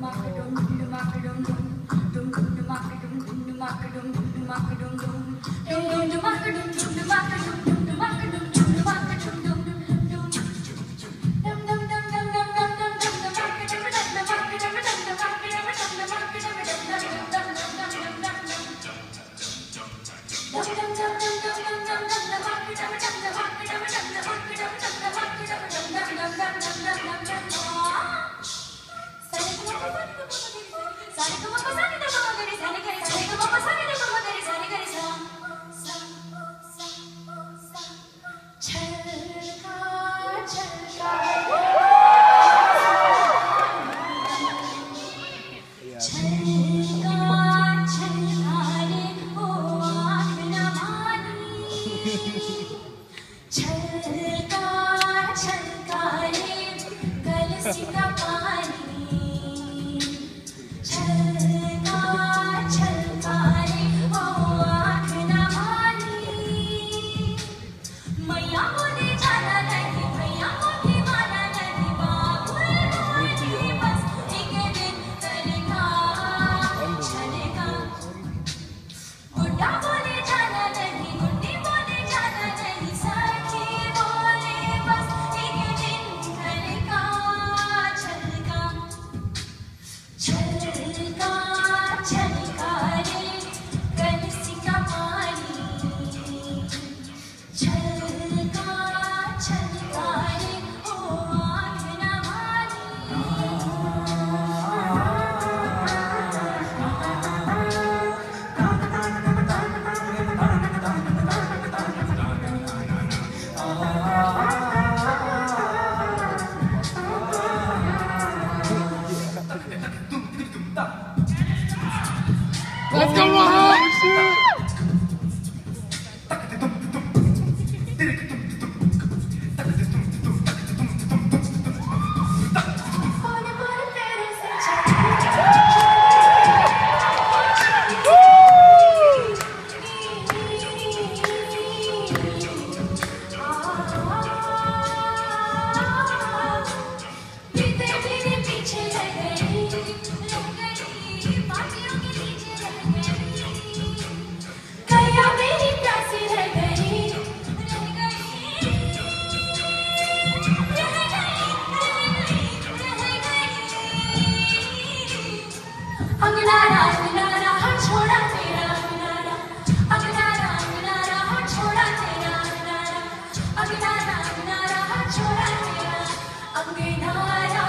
dum dum dum छलका छलका रे कलसी का पानी। Let's go. 어디 나나 나라 초라해라 어디 나와야